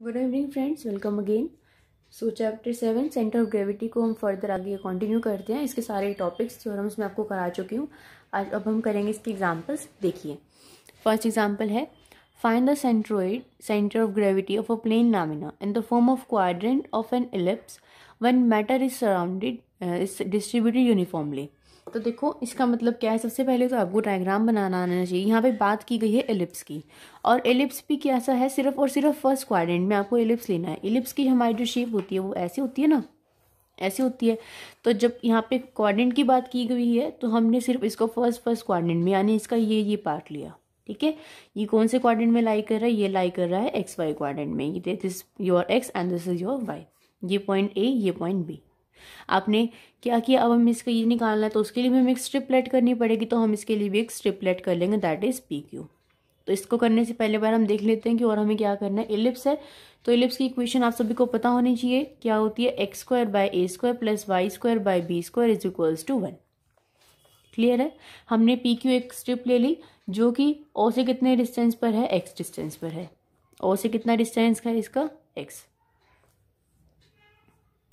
Good evening friends welcome again so chapter seven centre of gravity को हम further आगे continue करते हैं। इसके सारे टॉपिक्स थ्योरम्स मैं आपको करा चुकी हूँ, आज अब हम करेंगे इसके एग्जांपल्स देखिए फ़र्स्ट एग्जांपल है find the centroid centre of gravity of a plane lamina in the form of quadrant of an ellipse when matter is surrounded is distributed uniformly तो देखो, इसका मतलब क्या है? सबसे पहले तो आपको डायग्राम बनाना आना चाहिए। यहाँ पे बात की गई है एलिप्स की। और एलिप्स भी कैसा है? सिर्फ़ और सिर्फ़ फ़र्स्ट क्वाड्रेंट में आपको एलिप्स लेना है। एलिप्स की हमारी जो शेप होती है, वो ऐसी होती है ना? ऐसी होती है। तो जब यहाँ पे क्वाड्रेंट की बात की गई है तो हमने सिर्फ़ इसको फ़र्स्ट फ़र्स्ट क्वाड्रेंट में, यानी इसका ये ये पार्ट लिया। ठीक है? ये कौन से क्वाड्रेंट में लाई कर रहा है? ये लाई कर रहा है एक्स वाई क्वाड्रेंट में। ये this your X and this is your Y ये पॉइंट ए ये पॉइंट बी आपने क्या किया? अब हम इसका ये निकालना है तो उसके लिए भी हमें एक स्ट्रिपलेट करनी पड़ेगी तो हम इसके लिए भी एक स्ट्रिपलेट कर लेंगे दैट इज़ पी क्यू तो इसको करने से पहले बार हम देख लेते हैं कि और हमें क्या करना है। इलिप्स है तो इलिप्स की इक्वेशन आप सभी को पता होनी चाहिए, क्या होती है? X square by A square plus Y square by B square is equals to one clear है? हमने पी क्यू एक स्ट्रिप ले ली, जो कि ओ से कितने डिस्टेंस पर है? एक्स डिस्टेंस पर है। ओ से कितना डिस्टेंस है इसका? एक्स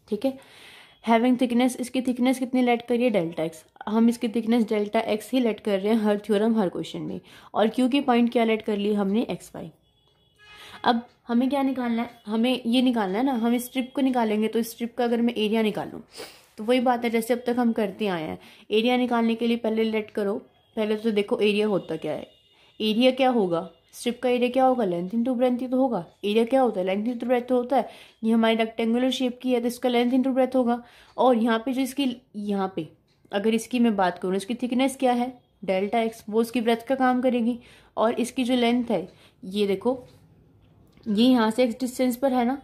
ठीक है? हैविंग थिकनेस इसकी थिकनेस कितनी लेट करिए डेल्टा एक्स हम इसकी थिकनेस डेल्टा एक्स ही लेट कर रहे हैं हर थ्योरम हर क्वेश्चन में। और क्यू की पॉइंट क्या लेट कर ली हमने? एक्स वाई अब हमें क्या निकालना है? हमें ये निकालना है ना, हम स्ट्रिप को निकालेंगे तो स्ट्रिप का अगर मैं एरिया निकालूँ तो वही बात है, जैसे अब तक हम करते आए हैं। एरिया निकालने के लिए पहले लेट करो, पहले तो देखो एरिया होता क्या है? एरिया क्या होगा? स्ट्रिप का एरिया क्या होगा? लेंथ इंटू ब्रेंथ ही तो होगा। एरिया क्या होता है? लेंथ इंटू ब्रेथ होता है। ये हमारी रेक्टेंगुलर शेप की है तो इसका लेंथ इंटू ब्रेथ होगा। और यहाँ पे जो इसकी, यहाँ पे, अगर इसकी मैं बात करूँ, इसकी थिकनेस क्या है? डेल्टा एक्स वो उसकी ब्रेथ का काम करेगी। और इसकी जो लेंथ है, ये देखो, ये यहाँ से एक्स डिस्टेंस पर है ना?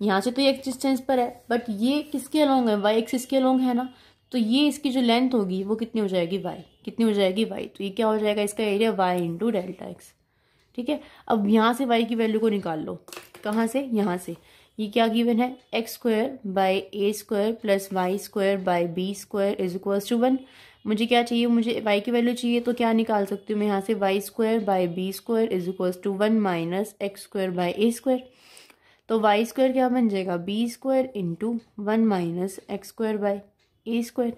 यहाँ से तो ये एक्स डिस्टेंस पर है बट ये किसके अलोंग है? वाई एक्स इसके अलोंग है ना? तो ये इसकी जो लेंथ होगी, वो कितनी हो जाएगी वाई कितनी हो जाएगी वाई तो ये क्या हो जाएगा? इसका area Y into delta X ठीक है? अब यहाँ से वाई की वैल्यू को निकाल लो। कहाँ से? यहाँ से। ये क्या गिवन है? X square by A square plus Y square by B square is equals to one मुझे क्या चाहिए? मुझे वाई की वैल्यू चाहिए तो क्या निकाल सकती हूँ मैं यहाँ से? Y square by B square is equals to one minus X square by A square तो वाई स्क्वायर क्या बन जाएगा? B square into one minus X square by A square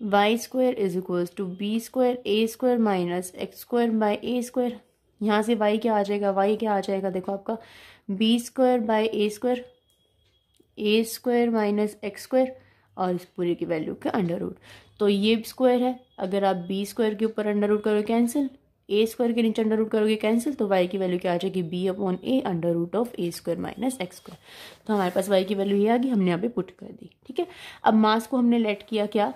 Y square is equals to B square A square minus X square by A square यहाँ से Y क्या आ जाएगा? Y क्या आ जाएगा? देखो आपका B square by A square A square minus X square और इस पूरे की वैल्यू के अंडर रूट तो ये स्क्वायर है। अगर आप बी स्क्वायर के ऊपर अंडर रूट करोगे कैंसिल ए स्क्वायर के नीचे अंडर रूट करोगे कैंसिल तो वाई की वैल्यू क्या आ जाएगी? B upon A under root of A square minus X square तो हमारे पास वाई की वैल्यू ये आ गई, हमने यहाँ पे पुट कर दी, ठीक है? अब मास को हमने लेट किया क्या?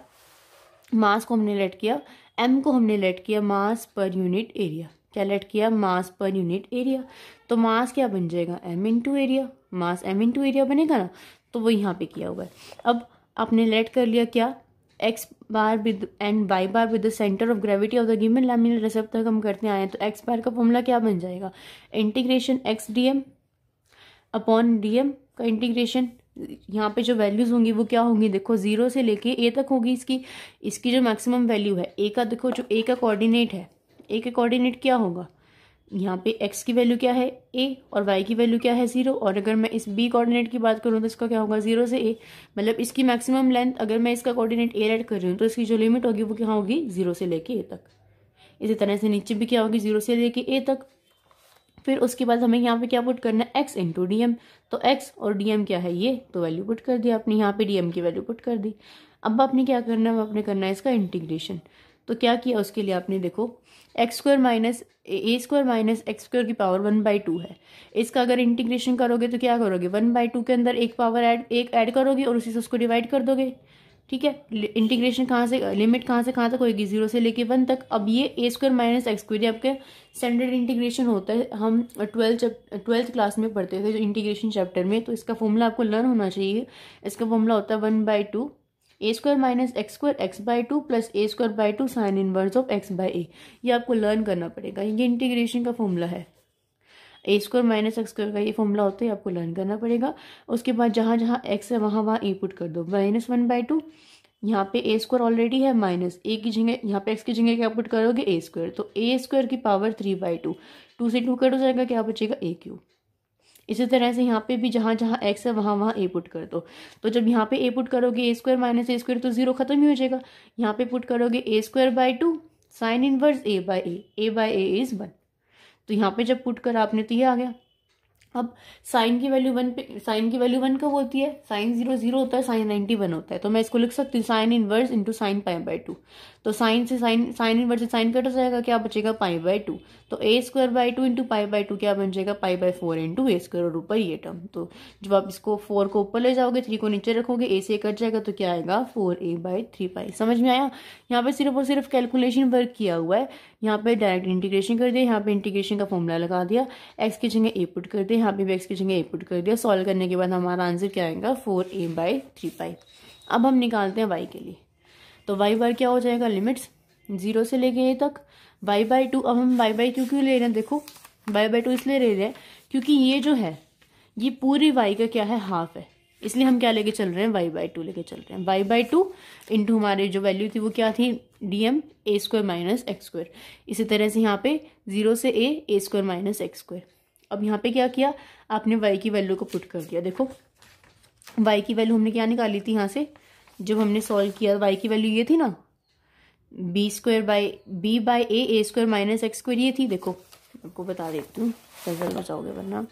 मास को हमने लेट किया एम को हमने लेट किया मास पर यूनिट एरिया क्या लेट किया मास पर यूनिट एरिया तो मास क्या बन जाएगा? M into area mass M into area बनेगा ना? तो वो यहाँ पे किया हुआ है। अब आपने लेट कर लिया क्या? X bar with and Y bar with the centre of gravity of the given laminar तक हम करते आए हैं तो एक्स बार का फॉर्मूला क्या बन जाएगा? Integration X D M upon D M का इंटीग्रेशन यहाँ पे जो वैल्यूज़ होंगी वो क्या होंगी? देखो ज़ीरो से लेके ए तक होगी इसकी। इसकी जो मैक्सिमम वैल्यू है ए का देखो, जो ए का कोऑर्डिनेट है ए के कोऑर्डिनेट क्या होगा? यहाँ पे एक्स की वैल्यू क्या है? ए और वाई की वैल्यू क्या है? ज़ीरो और अगर मैं इस बी कोऑर्डिनेट की बात करूँ तो इसका क्या होगा? ज़ीरो से ए मतलब इसकी मैक्सिमम लेंथ अगर मैं इसका कोऑर्डिनेट ए ऐड कर रही हूँ तो इसकी जो लिमिट होगी, वो क्या होगी? ज़ीरो से लेके ए तक. इसी तरह से नीचे भी क्या होगी? ज़ीरो से लेके ए तक. फिर उसके बाद हमें यहाँ पे क्या पुट करना है? एक्स इंटू डी एम तो एक्स और डी एम क्या है ये? तो वैल्यू पुट कर दिया आपने. यहाँ पे डी एम की वैल्यू पुट कर दी. अब आपने क्या करना है? आपने करना है इसका इंटीग्रेशन तो क्या किया? उसके लिए आपने देखो X square minus A square minus X square की पावर वन बाई टू है। इसका अगर इंटीग्रेशन करोगे तो क्या करोगे? वन बाई टू के अंदर एक पावर ऐड एक ऐड करोगे और उसी से उसको डिवाइड कर दोगे। ठीक है? इंटीग्रेशन कहाँ से लिमिट कहाँ से, कहाँ तक होगी ज़ीरो से लेके वन तक। अब ये A square minus X square आपके स्टैंडर्ड इंटीग्रेशन होता है। हम ट्वेल्थ ट्वेल्थ क्लास में पढ़ते थे जो इंटीग्रेशन चैप्टर में। तो इसका फॉर्मूला आपको लर्न होना चाहिए। इसका फॉर्मूला होता है one by two A square minus X square X by two plus A square by two sine inverse of X by A ये आपको लर्न करना पड़ेगा। ये इंटीग्रेशन का फॉर्मूला है। A square minus X square का ये फॉर्मूला होता है आपको लर्न करना पड़ेगा। उसके बाद जहाँ जहाँ एक्स है, वहाँ वहाँ ए पुट कर दो। माइनस वन बाय टू यहाँ पे ए स्क्वायर ऑलरेडी है माइनस ए की जगह, यहाँ पे एक्स की जगह क्या पुट करोगे? ए स्क्वायर तो ए स्क्वायर की power three by two two से टू कट हो जाएगा, क्या बचेगा? ए क्यू इसी तरह से यहाँ पे भी जहाँ जहाँ एक्स है, वहाँ वहाँ ए पुट कर दो। तो जब यहाँ पे ए पुट करोगे A square minus A square तो ज़ीरो खत्म ही हो जाएगा। यहाँ पे पुट करोगे A square by two sine inverse A by A A by A is one तो यहाँ पे जब पुट करा, आपने तो ये आ गया। अब साइन की वैल्यू वन पे, साइन की वैल्यू वन कब होती है? साइन ज़ीरो ज़ीरो होता है, साइन नाइन्टी वन होता है। तो मैं इसको लिख सकती हूँ, sine inverse into sine pi by two तो साइन से साइन साइन इनवर्स से साइन कट हो जाएगा, क्या बचेगा? पाई बाय टू तो A square by two into pi by two क्या बन जाएगा? Pi by four into A square और ऊपर ये टर्म तो जब आप इसको फोर को ऊपर ले जाओगे थ्री को नीचे रखोगे ए से कट जाएगा तो क्या आएगा? Four A by three pi समझ में आया? यहाँ पे सिर्फ़ और सिर्फ़ कैलकुलेशन वर्क किया हुआ है। यहाँ पे डायरेक्ट इंटीग्रेशन कर दिया, यहाँ पे इंटीग्रेशन का फॉर्मूला लगा दिया एक्स की जगह ए पुट कर दिया, यहाँ पे भी एक्स की जगह ए पुट कर दिया। सॉल्व करने के बाद हमारा आंसर क्या आएगा? Four A by three pi अब हम निकालते हैं वाई के लिए। तो वाई बार क्या हो जाएगा? लिमिट्स ज़ीरो से लेके ए तक। वाई बाई टू अब हम वाई बाई टू क्यों ले रहे हैं? देखो वाई बाई टू इसलिए ले रहे हैं क्योंकि ये जो है, ये पूरी वाई का क्या है? हाफ़ है। इसलिए हम क्या लेके चल रहे हैं? वाई बाई टू लेके चल रहे हैं। वाई बाई टू इंटू हमारी जो वैल्यू थी वो क्या थी? D M A square minus X square इसी तरह से यहाँ पे ज़ीरो से A A square minus X square अब यहाँ पे क्या किया? आपने वाई की वैल्यू को पुट कर दिया। देखो वाई की वैल्यू हमने क्या निकाली थी यहाँ से? जब हमने सॉल्व किया वाई की वैल्यू ये थी ना? B square by B by A A square minus X square ये थी। देखो, आपको बता देती हूँ। पजल बचाओगे वरना।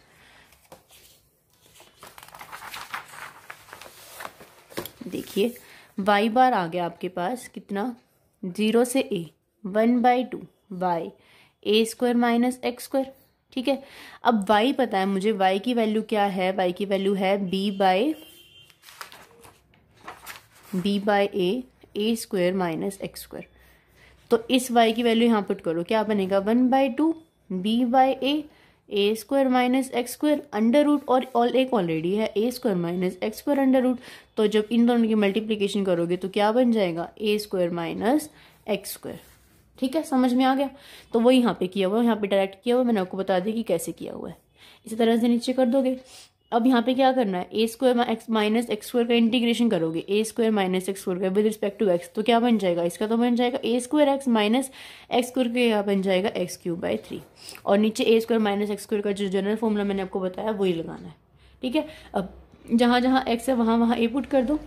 देखिए वाई बार आ गया आपके पास, कितना? ज़ीरो से A one by two Y A square minus X square ठीक है? अब वाई पता है मुझे वाई की वैल्यू क्या है? वाई की वैल्यू है B by B by A A square minus X square तो इस वाई की वैल्यू यहाँ पुट करो, क्या बनेगा? One by two B by A A square minus X square under root और एक ऑलरेडी है A square minus X square under root तो जब इन दोनों की मल्टीप्लीकेशन करोगे तो क्या बन जाएगा? A square minus X square ठीक है? समझ में आ गया? तो वो यहाँ पे किया हुआ है, यहाँ पे डायरेक्ट किया हुआ मैंने आपको बता दिया कि कैसे किया हुआ है। इसी तरह से नीचे कर दोगे। अब यहाँ पे क्या करना है? A square X minus X square का इंटीग्रेशन करोगे। A square minus X square का विद रिस्पेक्ट टू एक्स तो क्या बन जाएगा? इसका तो बन जाएगा A square X minus X square का क्या बन जाएगा एक्स क्यूब बाई थ्री और नीचे A square minus X square का जो जनरल फॉर्मूला मैंने आपको बताया, वही लगाना है। ठीक है? अब जहाँ जहाँ एक्स है, वहाँ वहाँ ए पुट कर दो।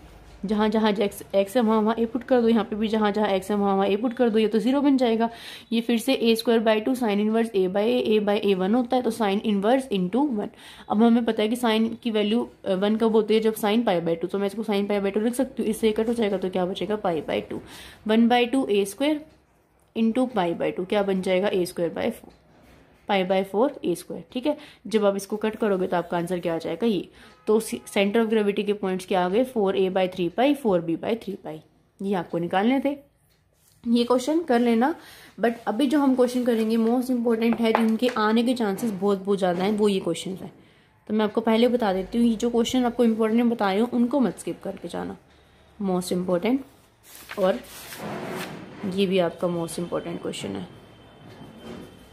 जहाँ जहाँ एक्स एक्स है, वहाँ वहाँ ए पुट कर दो। यहाँ पे भी जहाँ जहाँ एक्स है, वहाँ वहाँ ए पुट कर दो। ये तो ज़ीरो बन जाएगा। ये फिर से A square by two sine inverse A by A by A one होता है तो साइन इनवर्स इंटू वन अब हमें पता है कि साइन की वैल्यू वन कब होती है? जब साइन पाई बाई टू तो मैं इसको साइन पाई बाई टू लिख सकती हूँ। इससे कट हो जाएगा तो क्या बचेगा? Pi by two one by two A square into pi by two क्या बन जाएगा? A square by four pi by four A square, ठीक है? जब आप इसको कट करोगे तो आपका आंसर क्या आ जाएगा ये। तो सेंटर ऑफ़ ग्रेविटी के पॉइंट्स क्या आ गए? Four A by three pi, four B by three pi. ये आपको निकालने थे। ये क्वेश्चन कर लेना। बट अभी जो हम क्वेश्चन करेंगे मोस्ट इंपॉर्टेंट है जिनके आने के चांसेस बहुत बहुत ज़्यादा हैं, वो ये क्वेश्चन है। तो मैं आपको पहले बता देती हूँ, ये जो क्वेश्चन आपको इंपॉर्टेंट बता रही हूँ, उनको मत स्किप करके जाना। मोस्ट इम्पोर्टेंट और ये भी आपका मोस्ट इम्पोर्टेंट क्वेश्चन है।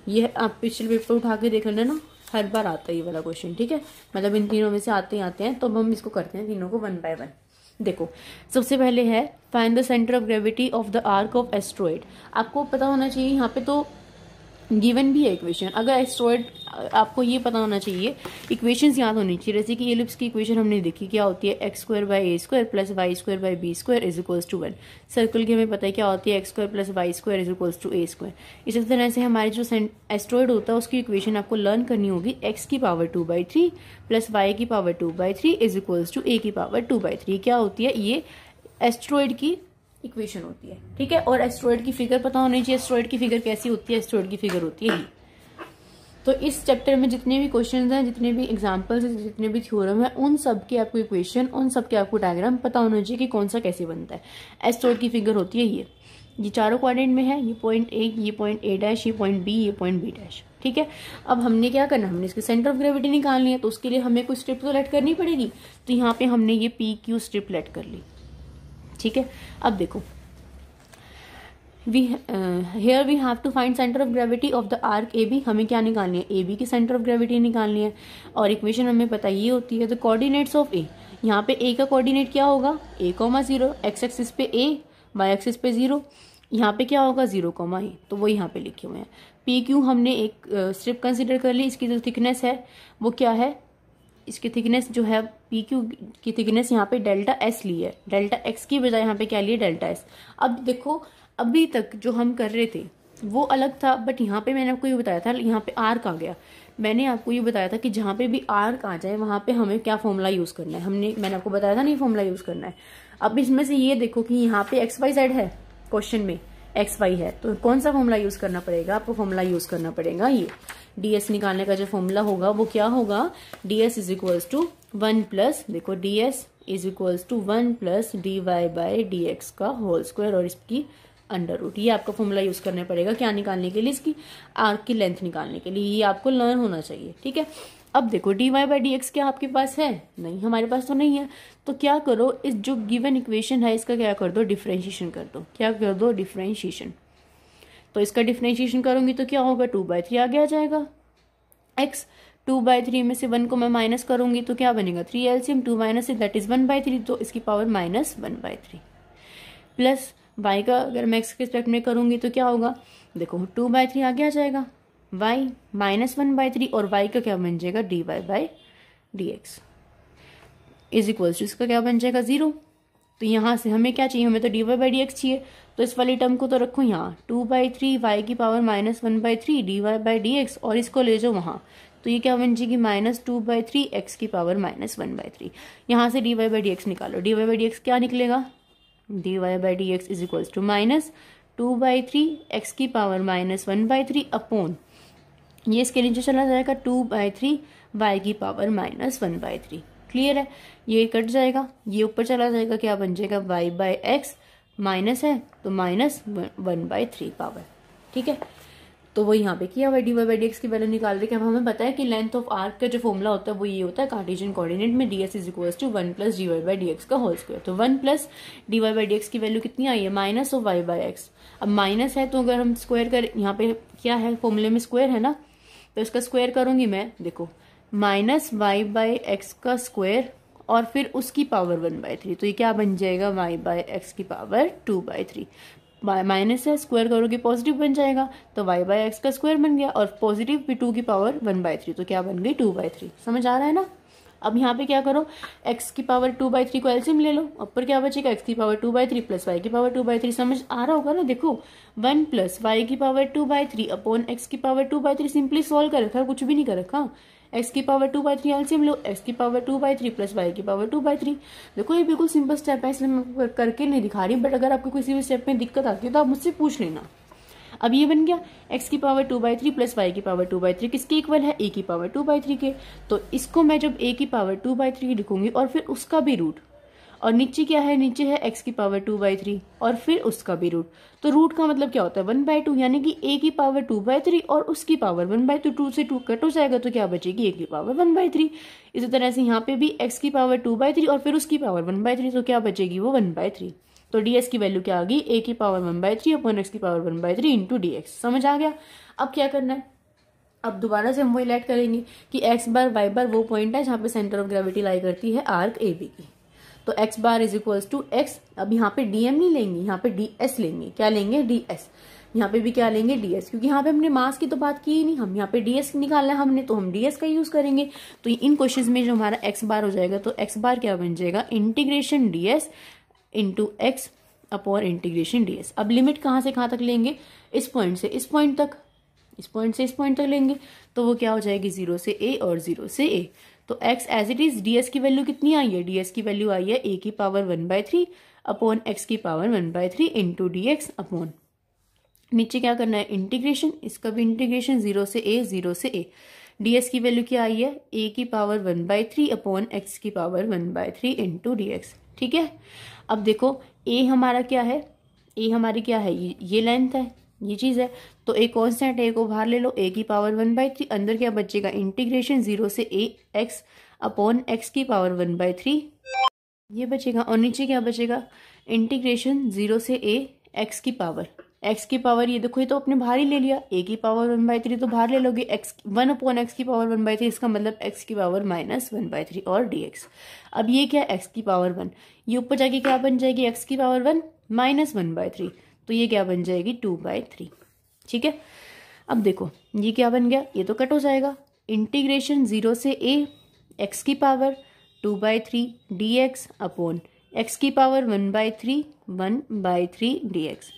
ये आप पिछले पेपर उठा के देख लेना हर बार आता है ये वाला क्वेश्चन ठीक है? मतलब इन तीनों में से आते ही आते हैं तो हम इसको करते हैं तीनों को वन बाय वन देखो, सबसे पहले है find the centre of gravity of the arc of astroid आपको पता होना चाहिए, यहाँ पे तो गिवन भी है क्वेश्चन अगर एस्ट्रॉइड आपको ये पता होना चाहिए इक्वेशन याद होनी चाहिए। जैसे कि ये लिप्स की इक्वेशन हमने देखी, क्या होती है? X square by A square plus Y square by B square is equals to one circle की हमें पता है क्या होती है? X square plus Y square is equals to A square इसी तरह से हमारे जो एस्ट्रॉइड होता है, उसकी इक्वेशन आपको लर्न करनी होगी। एक्स की power two by three plus Y की power two by three is equals to A की पावर टू बाई थ्री क्या होती है? ये एस्ट्रॉइड की इक्वेशन होती है। ठीक है? और एस्ट्रॉइड की फिगर पता होनी चाहिए। एस्ट्रॉइड की फिगर कैसी होती है? एस्ट्रॉइड की फिगर होती है तो इस चैप्टर में जितने भी क्वेश्चन हैं, जितने भी एग्जाम्पल्स हैं, जितने भी थ्योरम है, उन सब के आपको इक्वेशन उन सब के आपको डायग्राम पता होना चाहिए कि कौन सा कैसे बनता है। एस्ट्रॉइड की फिगर होती है ये। ये चारों क्वाड्रेंट में है, ये पॉइंट ए ये पॉइंट ए डैश ये पॉइंट बी ये पॉइंट बी डैश ठीक है? अब हमने क्या करना हमने इसके सेंटर ऑफ़ ग्रेविटी निकालनी है तो उसके लिए हमें कोई स्ट्रिप तो लेट करनी पड़ेगी? तो यहाँ पे हमने ये पी क्यू स्ट्रिप लेट कर ली। ठीक है? अब देखो। We here we have to find centre of gravity of the arc A B हमें क्या निकालनी है? ए बी की सेंटर ऑफ़ ग्रेविटी निकालनी है। और इक्वेशन हमें पता ये होती है द कोऑर्डिनेट्स ऑफ़ ए यहाँ पे ए का कोऑर्डिनेट क्या होगा? A comma zero X axis पे ए वाई एक्सिस पे ज़ीरो यहाँ पे क्या होगा? ज़ीरो कॉमा ए तो वो यहाँ पे लिखे हुए हैं। पी क्यू हमने एक स्ट्रिप uh, कंसिडर कर ली। इसकी जो थिकनेस है वो क्या है? इसकी थिकनेस जो है पी क्यू की थिकनेस यहाँ पे डेल्टा एस ली है। डेल्टा एक्स की बजाय यहाँ पे क्या लिए डेल्टा एस अब देखो अभी तक जो हम कर रहे थे, वो अलग था बट यहाँ पे मैंने आपको ये बताया था, यहाँ पे आर्क आ गया। मैंने आपको ये बताया था कि जहाँ पे भी आर्क आ जाए, वहाँ पे हमें क्या फॉर्मूला यूज़ करना है? हमने, मैंने आपको बताया था नहीं फॉर्मूला यूज़ करना है। अब इसमें से ये देखो कि यहाँ पे एक्स वाई जेड है क्वेश्चन में। एक्स वाई है तो कौन सा फॉर्मूला यूज़ करना पड़ेगा? आपको फॉर्मूला यूज़ करना पड़ेगा ये। डीएस निकालने का जो फॉर्मूला होगा, वो क्या होगा? D S is equals to one plus देखो D S is equals to one plus D Y by D X का होल स्क्वायर और इसकी अंडर रूट ये आपका फॉर्मूला यूज़ करना पड़ेगा क्या निकालने के लिए, इसकी आर्क की लेंथ निकालने के लिए। ये आपको लर्न होना चाहिए, ठीक है? अब देखो d y by d x क्या आपके पास है? नहीं, हमारे पास तो नहीं है। तो क्या करो, इस जो गिवन इक्वेशन है, इसका क्या कर दो? डिफ्रेंशिएशन कर दो। क्या कर दो? डिफ्रेंशिएशन तो इसका डिफ्रेंशिएशन करूँगी तो क्या होगा? टू बाई थ्री आगे आ जाएगा। एक्स टू बाई थ्री में से वन को मैं माइनस करूँगी तो क्या बनेगा? Three LCM two minus that is one by three तो इसकी power minus one by three plus y का अगर मैं एक्स के रिस्पेक्ट में करूँगी तो क्या होगा? देखो टू बाई थ्री आगे आ जाएगा। Y minus one by three और वाई का क्या बन जाएगा? D y by d x is equals to इसका क्या बन जाएगा? ज़ीरो तो यहाँ से हमें क्या चाहिए? हमें तो d y by d x चाहिए। तो इस वाली टर्म को तो रखो यहाँ। टू बाई थ्री वाई की power minus one by three d y by d x और इसको ले जाओ वहाँ। तो ये क्या बन जाएगी? Minus two by three x की power minus one by three यहाँ से d y by d x निकालो। D y by d x क्या निकलेगा? D y by d x is equals to minus two by three x की power minus one by three upon ये इसके नीचे चला जाएगा टू बाई थ्री वाई की power minus one by three clear है? ये कट जाएगा। ये ऊपर चला जाएगा, क्या बन जाएगा? वाई बाई एक्स माइनस है तो minus one by three power ठीक है? तो वो यहाँ पे किया हुआ d y by d x की वैल्यू निकाल रहे अब हमें पता है कि लेंथ ऑफ़ आर्क का जो फॉर्मुला होता है वो ये होता है कार्टेशियन कोऑर्डिनेट में d s is equal to one plus d y by d x का होल स्क्वायर तो one plus d y by d x की वैल्यू कितनी आई है? Minus of y by x अब माइनस है तो अगर हम स्क्वायर कर, यहाँ पे क्या है? फॉर्मूले में स्क्वायर है ना? तो इसका स्क्वायर करूँगी मैं, देखो। माइनस वाई बाई एक्स का स्क्वायर और फिर उसकी पावर वन बाई थ्री तो ये क्या बन जाएगा? वाई बाई एक्स की power two by three minus है स्क्वायर करोगे पॉजिटिव बन जाएगा तो वाई बाई एक्स का स्क्वायर बन गया, और पॉजिटिव भी टू की पावर वन बाई थ्री तो क्या बन गई टू बाई थ्री समझ आ रहा है ना? अब यहाँ पे क्या करो, x की पावर टू बाई थ्री को एल्सियम ले लो, ऊपर क्या बचेगा, x की power two by three plus y की पावर टू बाई थ्री समझ आ रहा होगा ना? देखो वन प्लस वाई की power two by three upon x की power two by three simply solve कर रखा कुछ भी नहीं कर रखा। एक्स की power two by three l से हम लोग एक्स की power two by three plus y की पावर टू बाई थ्री देखो, ये बिल्कुल सिंपल स्टेप है, इसलिए मैं करके नहीं दिखा रही बट अगर आपको किसी भी स्टेप में दिक्कत आती है तो आप मुझसे पूछ लेना। अब ये बन गया, x की power two by three plus y की पावर टू बाई थ्री किसके इक्वल है? A की पावर टू बाई थ्री के। तो इसको मैं जब a की पावर टू बाई थ्री लिखूँगी, और फिर उसका भी रूट और नीचे क्या है? नीचे है x की पावर टू बाई थ्री और फिर उसका भी रूट तो रूट का मतलब क्या होता है? वन बाई टू यानी कि a की पावर टू बाई थ्री और उसकी power one by two two से टू कट हो जाएगा तो क्या बचेगी? a की पावर वन बाई थ्री इसी तरह से यहाँ पे भी x की पावर टू बाई थ्री और फिर उसकी पावर वन बाई थ्री तो क्या बचेगी? वो वन बाई थ्री तो ds की वैल्यू क्या आ गई? a की power one by three upon x की power one by three into d x समझ आ गया? अब क्या करना है? अब दोबारा से हम वही लाइट करेंगे कि x बार y बार वो पॉइंट है जहाँ पे सेंटर ऑफ़ ग्रेविटी लाई करती है आर्क ए बी की. तो x bar is equals to x अब यहाँ पे dm नहीं लेंगे, यहाँ पे ds लेंगे। क्या लेंगे? ds यहाँ पे भी क्या लेंगे? ds क्योंकि यहाँ पे हमने मास की तो बात की ही नहीं। हम यहाँ पे ds निकालना है हमने तो हम ds का यूज़ करेंगे। तो इन क्वेश्चन में जो हमारा x बार हो जाएगा तो x बार क्या बन जाएगा? Integration ds into x upon integration d s अब लिमिट कहाँ से कहाँ तक लेंगे? इस पॉइंट से इस पॉइंट तक। इस पॉइंट से इस पॉइंट तक लेंगे। तो वो क्या हो जाएगी? ज़ीरो से ए और ज़ीरो से ए तो x as it is d s की वैल्यू कितनी आई है? डीएस की वैल्यू आई है ए की power one by three upon x की power one by three into d x upon नीचे क्या करना है? इंटीग्रेशन इसका भी इंटीग्रेशन ज़ीरो से ए ज़ीरो से ए डीएस की वैल्यू क्या आई है? ए की power one by three upon x की power one by three into d x ठीक है? अब देखो ए हमारा क्या है? ए हमारी क्या है? ये लेंथ है। ये चीज़ है। तो ए कॉन्स्टेंट ए को बाहर ले लो। ए की पावर वन बाई थ्री अंदर क्या बचेगा? इंटीग्रेशन ज़ीरो से ए एक्स अपॉन एक्स की पावर वन बाई थ्री ये बचेगा। और नीचे क्या बचेगा? इंटीग्रेशन ज़ीरो से ए एक्स की पावर एक्स की पावर ये देखो, ये तो अपने बाहर ही ले लिया। ए की पावर वन बाई थ्री तो बाहर ले लोगे। एक्स वन अपॉन एक्स की पावर वन बाई थ्री इसका मतलब एक्स की power minus one by three और डी एक्स अब ये क्या? एक्स की पावर वन ये ऊपर जाके क्या बन जाएगी? एक्स की power one minus one by three तो ये क्या बन जाएगी? टू बाई थ्री ठीक है? अब देखो, ये क्या बन गया? ये तो कट हो जाएगा. इंटीग्रेशन ज़ीरो से ए एक्स की power two by three d x upon x की power one by three one by three d x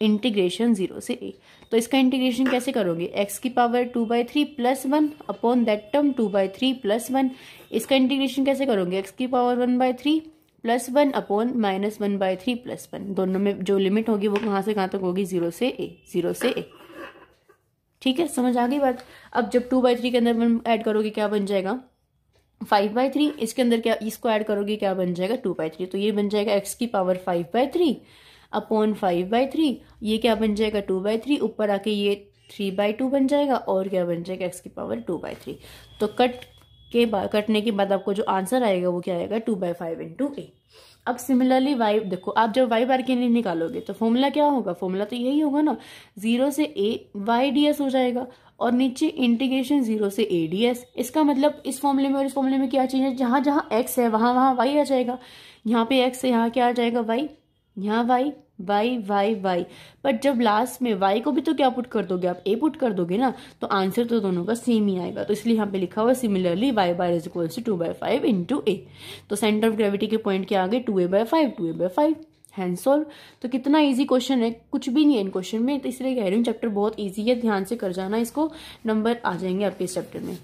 integration zero से ए तो इसका इंटीग्रेशन कैसे करोगे? एक्स की power two by three plus one upon that term two by three plus one इसका integration कैसे करोगे? एक्स की power one by three plus one upon minus one by three plus one. दोनों में जो लिमिट होगी वो कहाँ से, कहाँ तक होगी? ज़ीरो से ए, ज़ीरो से ए। ठीक है, समझ आ गई बात? अब जब टू बाई थ्री के अंदर वन ऐड करोगे, क्या बन जाएगा? फाइव बाई थ्री, इसके अंदर क्या, इसको ऐड करोगे, क्या बन जाएगा? Two by three. तो ये बन जाएगा एक्स की power five by three upon five by three. ये क्या बन जाएगा? Two by three. ऊपर आके ये थ्री बाई टू बन जाएगा और क्या बन जाएगा? एक्स की पावर टू बाई थ्री। तो कट के कटने के बाद आपको जो आंसर आएगा वो क्या आएगा? Two by five into a अब सिमिलरली वाई देखो, आप जब वाई बार के लिए निकालोगे तो फॉर्मूला क्या होगा? फॉर्मूला तो यही होगा ना ज़ीरो से ए वाई डी एस हो जाएगा और नीचे इंटीग्रेशन ज़ीरो से ए डी एस इसका मतलब इस फॉर्मूले में और इस फॉर्मूले में क्या चीज़ है? जहाँ जहाँ एक्स है, वहाँ वहाँ वाई आ जाएगा। यहाँ पे एक्स है, यहाँ क्या आ जाएगा? वाई यहाँ y y y y but जब लास्ट में वाई को भी तो क्या पुट कर दोगे आप? ए पुट कर दोगे ना तो आंसर तो दोनों का सेम ही आएगा। तो इसलिए यहाँ पे लिखा हुआ similarly y bar is two two by five into a तो सेंटर ऑफ़ ग्रेविटी के पॉइंट क्या आ गए? Two a by five two a by five hand solve तो कितना इजी क्वेश्चन है, कुछ भी नहीं है इन क्वेश्चन में। तो इसलिए कह रही हूँ चैप्टर बहुत ईजी है, ध्यान से कर जाना इसको। नंबर आ जाएँगे आपके इस चैप्टर में।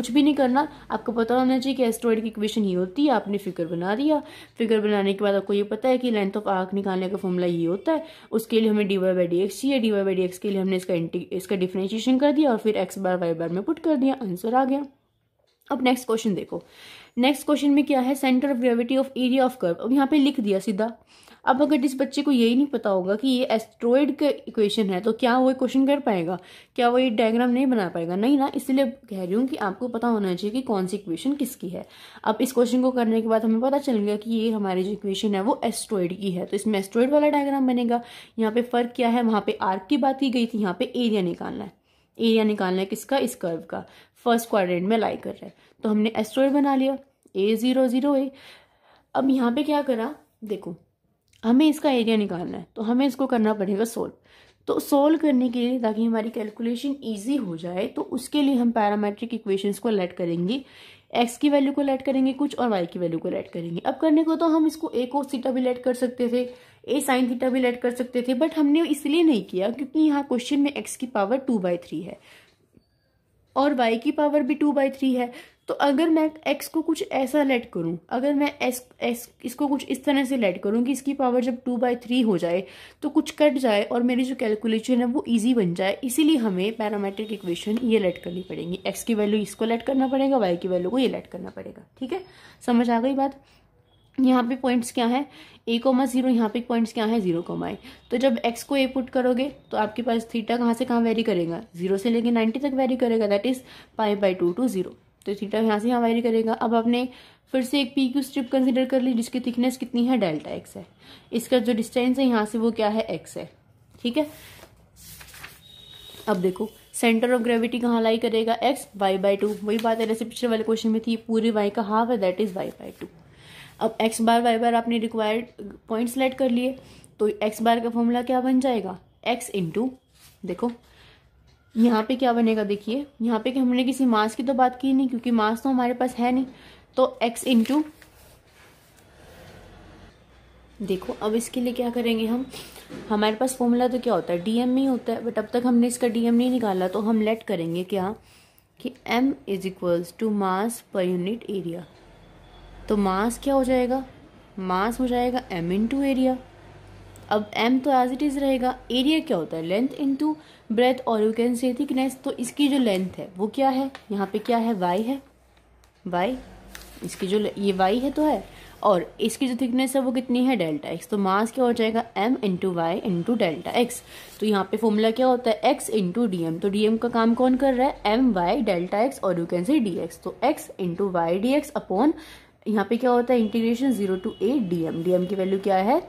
कुछ भी नहीं करना। आपको पता होना चाहिए कि एस्ट्रॉइड की इक्वेशन ये होती है, आपने फिगर बना दिया। फिगर बनाने के बाद आपको ये पता है कि लेंथ ऑफ़ आर्क निकालने का फॉर्मूला ये होता है। उसके लिए हमें d y by d x चाहिए। D y by d x के लिए हमने इसका इसका डिफ्रेंशिएशन कर दिया और फिर एक्स बार वाई बार में पुट कर दिया। आंसर आ गया। अब नेक्स्ट क्वेश्चन देखो। नेक्स्ट क्वेश्चन में क्या है? Centre of gravity of area of curve अब यहाँ पे लिख दिया सीधा। अब अगर जिस बच्चे को यही नहीं पता होगा कि ये एस्ट्रॉइड का इक्वेशन है तो क्या वो क्वेश्चन कर पाएगा? क्या वो ये डायग्राम नहीं बना पाएगा? नहीं ना, इसलिए कह रही हूँ कि आपको पता होना चाहिए कि कौन सी इक्वेशन किसकी है। अब इस क्वेश्चन को करने के बाद हमें पता चल गया कि ये हमारी जो इक्वेशन है वो एस्ट्रॉइड की है। तो इसमें एस्ट्रॉइड वाला डायग्राम बनेगा। यहाँ पे फ़र्क क्या है? वहाँ पे आर्क की बात की गई थी। यहाँ पे एरिया निकालना है। एरिया निकालना है किसका? इस कर्व का। फ़र्स्ट क्वाड्रेंट में लाई कर रहा है। तो हमने एस्ट्रॉइड बना लिया ए ज़ीरो ज़ीरो ए अब यहाँ पे क्या करा? देखो, हमें इसका एरिया निकालना है तो हमें इसको करना पड़ेगा सोल्व तो सोल्व करने के लिए, ताकि हमारी कैलकुलेशन इजी हो जाए तो उसके लिए हम पैरामेट्रिक इक्वेशंस को लेट करेंगे। एक्स की वैल्यू को लेट करेंगे कुछ और वाई की वैल्यू को लेट करेंगे। अब करने को तो हम इसको ए को सीटा भी लेट कर सकते थे ए साइन थीटा भी लेट कर सकते थे बट हमने इसलिए नहीं किया, क्योंकि यहाँ क्वेश्चन में एक्स की पावर टू बाई थ्री है। और वाई की पावर भी टू बाई थ्री है तो अगर मैं एक्स को कुछ ऐसा लेट करूँ, अगर मैं एस एस इसको कुछ इस तरह से लेट करूँ कि इसकी पावर जब टू बाई थ्री हो जाए तो कुछ कट जाए और मेरी जो कैलकुलेशन है वो इजी बन जाए, इसीलिए हमें पैरामेट्रिक इक्वेशन ये लेट करनी पड़ेगी। एक्स की वैल्यू इसको लेट करना पड़ेगा वाई की वैल्यू को ये लेट करना पड़ेगा, ठीक है? समझ आ गई बात? यहाँ पे पॉइंट्स क्या है? ए कोमा ज़ीरो यहाँ पे पॉइंट्स क्या है? ज़ीरो कोमा ए तो जब एक्स को ए पुट करोगे तो आपके पास थीटा कहाँ से कहाँ वेरी करेगा? ज़ीरो से लेके नाइन्टी तक वेरी करेगा that is five by two two zero तो थीटा यहाँ से यहाँ वेरी करेगा। अब आपने फिर से एक पी क्यू स्ट्रिप कंसिडर कर ली, जिसकी थिकनेस कितनी है? डेल्टा एक्स है। इसका जो डिस्टेंस है यहाँ से वो क्या है? एक्स है। ठीक है? अब देखो सेंटर ऑफ़ ग्रेविटी कहाँ लाई करेगा? एक्स वाई बाई टू वही बात है, जैसे पिछले वाले क्वेश्चन में थी, पूरी वाई का हाफ़ है that is y by two अब एक्स बार वाई बार आपने रिक्वायर्ड पॉइंट सेलेक्ट कर लिए तो एक्स बार का फॉर्मूला क्या बन जाएगा? एक्स इंटू देखो यहाँ पे क्या बनेगा देखिए, यहाँ पे कि हमने किसी मास की तो बात की नहीं, क्योंकि मास तो हमारे पास है नहीं। तो x इंटू देखो, अब इसके लिए क्या करेंगे हम? हमारे पास फॉर्मूला तो क्या होता है? डीएम ही होता है बट अब तक हमने इसका डीएम नहीं निकाला तो हम लेट करेंगे क्या? कि m is equals to mass per unit area तो मास क्या हो जाएगा? मास हो जाएगा m इंटू एरिया अब m तो एज इट इज़ रहेगा। एरिया क्या होता है? लेंथ इंटू ब्रेथ और यू कैन से थिकनेस तो इसकी जो लेंथ है, वो क्या है? यहाँ पे क्या है? वाई है। वाई इसकी जो ये वाई है तो है। और इसकी जो थिकनेस है, वो कितनी है? डेल्टा एक्स तो मास क्या हो जाएगा? M into y into delta x तो यहाँ पे फॉर्मूला क्या होता है? एक्स इंटू डी एम तो डी एम का काम कौन कर रहा है? एम वाई डेल्टा एक्स और you can say d x तो x into y d x upon यहाँ पे क्या होता है? Integration zero to a d m d m की वैल्यू क्या है?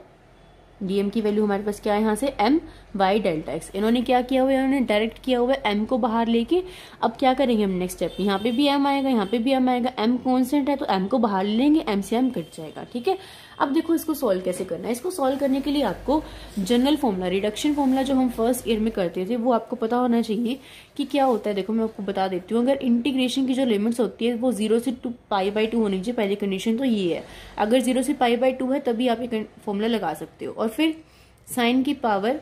डी एम की वैल्यू हमारे पास क्या है? यहाँ से एम वाई डेल्टा एक्स इन्होंने क्या किया हुआ है? इन्होंने डायरेक्ट किया हुआ है एम को बाहर लेके। अब क्या करेंगे हम नेक्स्ट स्टेप यहाँ पे भी एम आएगा, यहाँ पे भी एम आएगा। एम कॉन्सेंट है तो एम को बाहर ले लेंगे एम से एम कट जाएगा, ठीक है? अब देखो इसको सॉल्व कैसे करना है। इसको सॉल्व करने के लिए आपको जनरल फॉर्मूला रिडक्शन फॉर्मूला जो हम फ़र्स्ट ईयर में करते थे, वो आपको पता होना चाहिए कि क्या होता है। देखो मैं आपको बता देती हूँ, अगर इंटीग्रेशन की जो लिमिट्स होती है, वो ज़ीरो से टू पाई बाई टू होनी चाहिए। पहली कंडीशन तो ये है। अगर ज़ीरो से पाई बाई टू है, तभी आप एक फॉर्मूला लगा सकते हो। और फिर साइन की पावर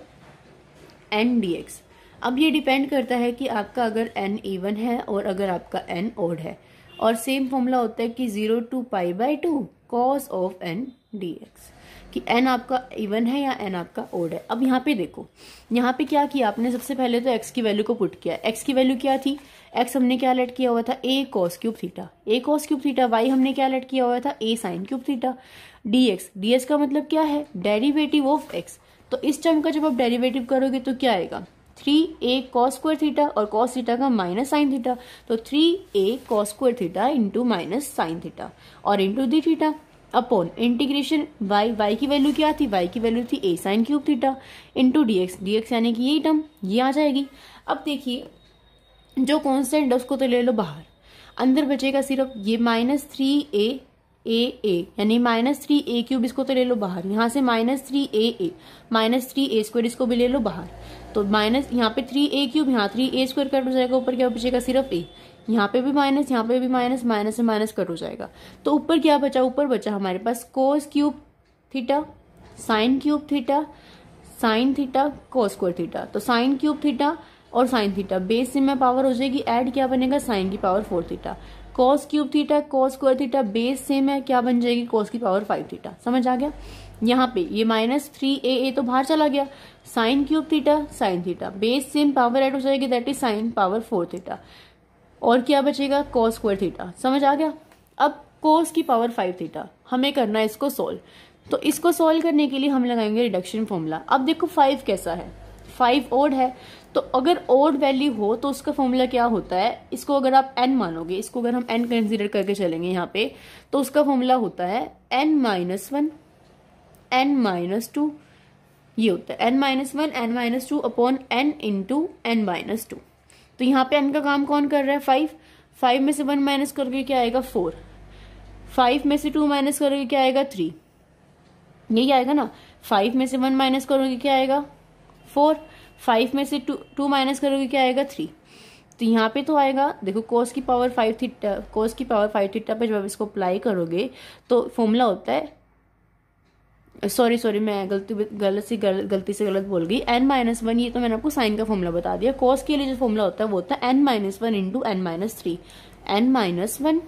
एन डी एक्स अब ये डिपेंड करता है कि आपका अगर एन इवन है और अगर आपका एन ओड है। और सेम फॉर्मूला होता है कि zero to pi by two cos of n d x कि एन आपका इवन है या एन आपका ओड है। अब यहाँ पे देखो, यहाँ पे क्या किया आपने? सबसे पहले तो एक्स की वैल्यू को पुट किया। एक्स की वैल्यू क्या थी? एक्स हमने क्या लेट किया हुआ था? A cos cube theta a cos cube theta y हमने क्या लेट किया हुआ था? A sine cube theta d x d x का मतलब क्या है? डेरिवेटिव ऑफ़ एक्स तो इस टर्म का जब आप डेरिवेटिव करोगे तो क्या आएगा? Three a cos square theta और कॉस थीटा का माइनस साइन थीटा तो three a cos square theta into minus sine theta और into d theta upon integration y y की वैल्यू क्या थी? वाई की वैल्यू थी a sine cube theta into d x d x यानी कि यही टर्म ये आ जाएगी। अब देखिए, जो कॉन्स्टेंट है, उसको तो ले लो बाहर। अंदर बचेगा सिर्फ़ ये माइनस थ्री ए ए ए यानी माइनस थ्री ए क्यूब इसको तो ले लो बाहर। यहाँ से minus three a a minus three a square इसको भी ले लो बाहर। तो माइनस यहाँ पे थ्री ए क्यूब यहाँ थ्री ए स्क्वायर कट हो जाएगा, ऊपर क्या बचेगा? सिर्फ़ ए यहाँ पे भी माइनस, यहाँ पे भी माइनस माइनस से माइनस कट हो जाएगा। तो ऊपर क्या बचा? ऊपर बचा हमारे पास cos cube theta sine cube theta sine theta cos square theta तो साइन क्यूब थीटा और साइन थीटा बेस से में पावर हो जाएगी ऐड क्या बनेगा? साइन की power four theta cos cube theta cos square theta base same है क्या बन जाएगी? कॉस की पावर फाइव थीटा समझ आ गया? यहाँ पे ये माइनस थ्री ए ए तो बाहर चला गया। Sine cube theta sine theta base same power add हो जाएगी that is sine power four theta और क्या बचेगा? कॉस स्क्वायर थीटा समझ आ गया? अब कोस की पावर फाइव थीटा हमें करना है इसको सोल्व तो इसको सोल्व करने के लिए हम लगाएँगे रिडक्शन फॉर्मूला अब देखो फाइव कैसा है। फाइव ओड है। तो अगर ओड वैल्यू हो तो उसका फॉर्मूला क्या होता है? इसको अगर आप एन मानोगे, इसको अगर हम एन कंसिडर करके चलेंगे यहाँ पे तो उसका फॉर्मूला होता है n minus one n minus two ये होता है। N minus one n minus two upon n into n minus two तो यहाँ पे एन का काम कौन कर रहा है? फाइव फाइव में से वन माइनस करोगे क्या आएगा? फोर फाइव में से टू माइनस करोगे क्या आएगा? थ्री यही आएगा ना? फाइव में से वन माइनस करोगे क्या आएगा? फोर फाइव में से टू टू माइनस करोगे क्या आएगा? थ्री तो यहाँ पे तो आएगा, देखो कोस की पावर फाइव थीटा कोस की पावर फाइव थीटा पे जब आप इसको अप्लाई करोगे तो फॉर्मूला होता है सॉरी सॉरी मैं गलती गलत से गल, गलती से गलत बोल गई। एन माइनस वन ये तो मैंने आपको साइन का फॉर्मूला बता दिया। कोस के लिए जो फॉर्मूला होता है वो होता है n minus one into n minus three n minus one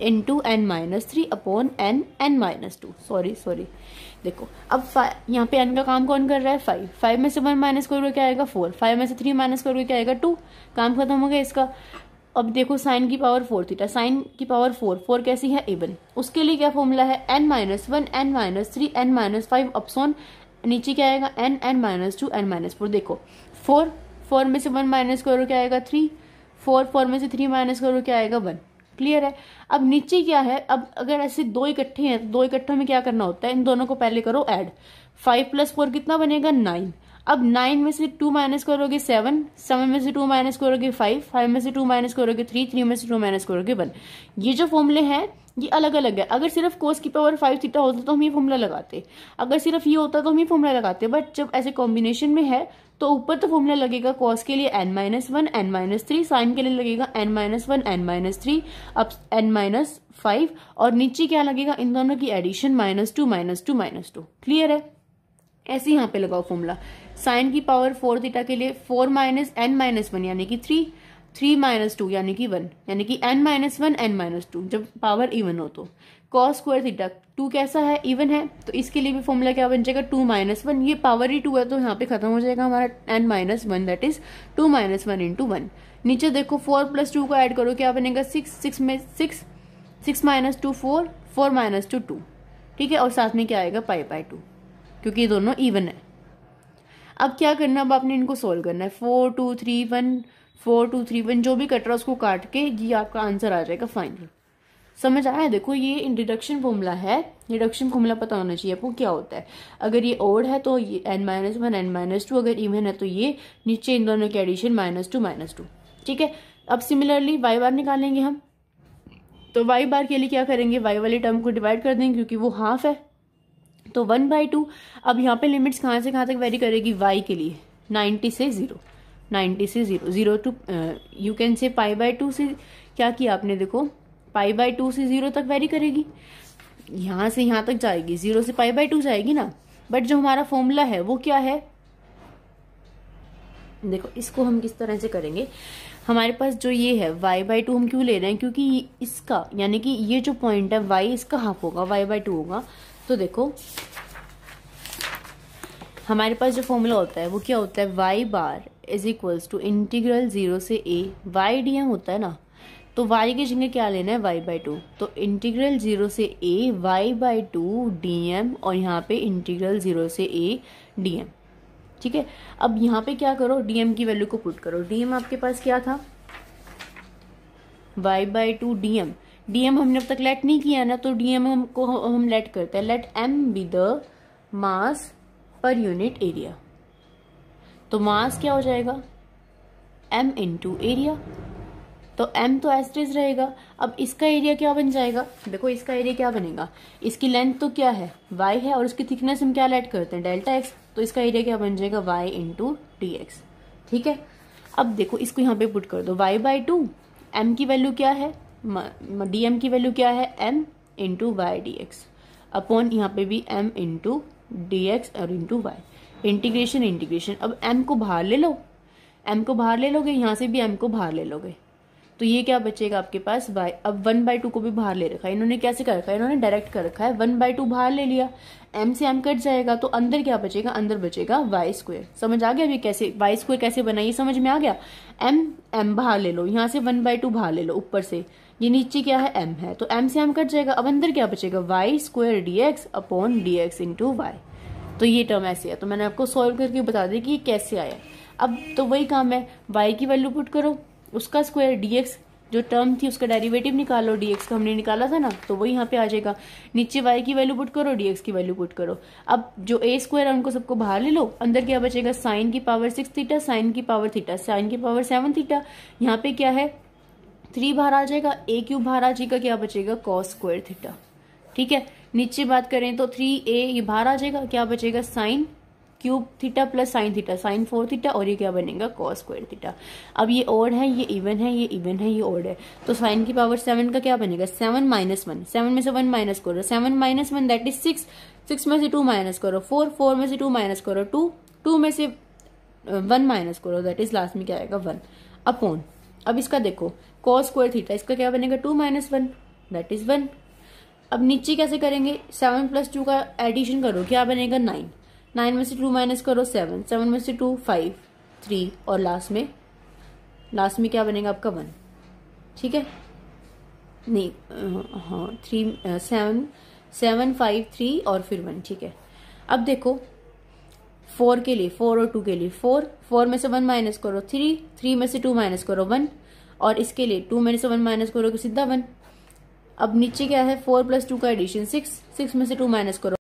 into n minus three upon n n minus two sorry sorry देखो अब यहाँ पे एन का काम कौन कर रहा है? फाइव फाइव में से वन माइनस करोगे क्या आएगा? फोर फाइव में से थ्री माइनस करोगे क्या आएगा? टू काम खत्म हो गया इसका। अब देखो साइन की पावर फोर थीटा साइन की पावर फोर फोर कैसी है? इवन उसके लिए क्या फॉर्मूला है? N minus one n minus three n minus five upon नीचे क्या आएगा? N n minus two n minus four देखो फोर फोर में से वन माइनस करो, क्या आएगा? थ्री फोर फोर में से थ्री माइनस करो, क्या आएगा? वन क्लियर है? अब नीचे क्या है? अब अगर ऐसे दो इकट्ठे हैं तो दो इकट्ठों में क्या करना होता है? इन दोनों को पहले करो ऐड फाइव प्लस फोर कितना बनेगा? नाइन अब नाइन में से टू माइनस करोगे सेवन सेवन में से टू माइनस करोगे फाइव फाइव में से टू माइनस करोगे थ्री थ्री में से टू माइनस करोगे वन ये जो फॉर्मूले हैं, ये अलग अलग है। अगर सिर्फ़ कोस की पावर फाइव थीटा होता तो हम ये फॉर्मूला लगाते। अगर सिर्फ़ ये होता तो हम ये फॉर्मूला लगाते। बट जब ऐसे कॉम्बिनेशन में है तो ऊपर तो फॉर्मूला लगेगा कॉस के लिए n minus one n minus three sine के लिए लगेगा n minus one n minus three अब एन माइनस फाइव और नीचे क्या लगेगा? इन दोनों की addition minus two minus two minus two clear है? ऐसे यहाँ पे लगाओ फॉर्मूला साइन की पावर फोर थीटा के लिए four minus n minus one, यानी कि थ्री थ्री माइनस टू, यानी कि वन, यानी कि n minus one, n minus two, जब पावर इवन हो तो। कॉस स्क्वायर थीटा टू कैसा है? इवन है। तो इसके लिए भी फॉर्मूला क्या बन जाएगा? Two minus one. ये पावर ही टू है तो यहाँ पे खत्म हो जाएगा हमारा n minus one that is two minus one into one. नीचे देखो, फोर प्लस टू को ऐड करो, क्या बनेगा? सिक्स सिक्स में six six minus two four four minus two two. ठीक है, और साथ में क्या आएगा? पाई बाई टू, क्योंकि ये दोनों इवन है। अब क्या करना अब आपने इनको सोल्व करना है। Four two three one four two three one जो भी कट रहा है उसको काट के ये आपका आंसर आ जाएगा फाइनल समझ आया? देखो, ये रिडक्शन फॉर्मूला है। रिडक्शन फॉर्मूला पता होना चाहिए आपको क्या होता है। अगर ये ओड है तो ये n minus one n minus two अगर इवन है तो ये नीचे इन दोनों के addition minus two minus two ठीक है? अब सिमिलरली वाई बार निकालेंगे हम। तो वाई बार के लिए क्या करेंगे? वाई वाली टर्म को डिवाइड कर देंगे क्योंकि वो हाफ़ है। तो वन बाई टू, अब यहाँ पे लिमिट्स कहाँ से कहाँ तक वेरी करेगी? वाई के लिए। नाइन्टी से ज़ीरो। नाइन्टी से zero. Zero to you can say pi by two से, क्या किया आपने देखो? पाई बाय टू से ज़ीरो तक वेरी करेगी। यहाँ से यहाँ तक जाएगी। ज़ीरो से पाई बाय टू जाएगी ना? बट जो हमारा फॉर्मूला है, वो क्या है? देखो, इसको हम किस तरह से करेंगे? हमारे पास जो ये है, y बाई टू हम क्यों ले रहे हैं? क्योंकि इसका, यानी कि ये जो पॉइंट है, y इसका हाफ़ होगा, y बाई टू होगा। तो देखो, हमारे पास जो फॉर्मूला होता है, वो क्या होता है? Y bar is equals to integral zero से ए वाई डी होता है ना? तो y की जगह क्या लेना है? Y बाई टू तो इंटीग्रल ज़ीरो से a, y by two d और यहाँ पे इंटीग्रल ज़ीरो से a डी ठीक है? अब यहाँ पे क्या करो? डीएम की वैल्यू को पुट करो. डीएम आपके पास क्या था? Y by two dm dm हमने अब तक लेट नहीं किया ना तो डीएम हमको, हम लेट करते हैं। Let m be the mass per unit area तो मास क्या हो जाएगा? एम इंटू एरिया तो एम तो एस्ट्रेज रहेगा। अब इसका एरिया क्या बन जाएगा? देखो, इसका एरिया क्या बनेगा? इसकी लेंथ तो क्या है? वाई है, और इसकी थिकनेस हम क्या लेट करते हैं? डेल्टा एक्स तो इसका एरिया क्या बन जाएगा? वाई इंटू डी एक्स ठीक है? अब देखो, इसको यहाँ पे पुट कर दो। वाई बाई टू एम की वैल्यू क्या है? डी एम की वैल्यू क्या है? M into y d x upon यहाँ पे भी एम इंटू डी एक्स और इंटू वाई इंटीग्रेशन इंटीग्रेशन अब एम को बाहर ले लो। एम को बाहर ले लोगे, यहाँ से भी एम को बाहर ले लोगे। तो ये क्या बचेगा आपके पास? बाय अब वन बाय टू को भी बाहर ले रखा है। इन्होंने कैसे कर रखा है? इन्होंने डायरेक्ट कर रखा है। वन बाय टू बाहर ले लिया। एम से एम कट जाएगा तो अंदर क्या बचेगा? अंदर बचेगा वाई स्क्वेयर समझ आ गया अभी कैसे? वाई स्क्वेयर कैसे बना? ये समझ में आ गया? एम एम बाहर ले लो। यहाँ से वन बाय टू बाहर ले लो, ऊपर से। ये नीचे क्या है? एम है। तो एम से एम कट जाएगा, अब अंदर क्या बचेगा? Y square d x upon d x into y तो ये टर्म ऐसे है। तो मैंने आपको सॉल्व करके बता दिया कि ये कैसे आया। अब तो वही काम है। वाई की वैल्यू पुट करो। उसका स्क्वायर डीएक्स जो टर्म थी उसका डेरिवेटिव निकालो। डीएक्स का हमने निकाला था ना तो वही यहाँ पे आ जाएगा। नीचे वाई की वैल्यू पुट करो डीएक्स की वैल्यू पुट करो। अब जो ए स्क्वायर है, उनको सबको बाहर ले लो। अंदर क्या बचेगा? साइन की पावर सिक्स थीटा साइन की पावर थीटा साइन की पावर सेवन थीटा यहाँ पे क्या है? थ्री बाहर आ जाएगा ए क्यूब बाहर आ जाएगा, क्या बचेगा? कॉस स्क्वायर थीटा ठीक है? नीचे बात करें तो थ्री ए ये बाहर आ जाएगा, क्या बचेगा? Sine cube theta plus sine theta sine four theta और ये क्या बनेगा? कॉस स्क्वायर थीटा अब ये ओड है, ये इवन है, ये इवन है, ये ओड है। तो साइन की पावर सेवन का क्या बनेगा? सेवन माइनस वन सेवन में से वन माइनस करो। Seven minus one that is six six में से टू माइनस करो। फोर फोर में से टू माइनस करो। टू टू में से वन माइनस करो। दैट इज़ लास्ट में क्या आएगा? वन अपॉन अब इसका देखो। कॉस स्क्वायर थीटा इसका क्या बनेगा? Two minus one that is one अब नीचे कैसे करेंगे? सेवन प्लस टू का एडिशन करो, क्या बनेगा? नाइन नाइन में से टू माइनस करो सेवन सेवन में से टू फाइव थ्री और लास्ट में? लास्ट में क्या बनेगा आपका? वन ठीक है? नहीं हाँ three seven seven five three और फिर वन ठीक है? अब देखो फोर के लिए फोर और टू के लिए फोर फोर में से वन माइनस करो थ्री थ्री में से टू माइनस करो वन और इसके लिए टू माइनस वन माइनस करोगे सीधा वन अब नीचे क्या है? फोर प्लस टू का एडिशन सिक्स सिक्स में से टू माइनस करो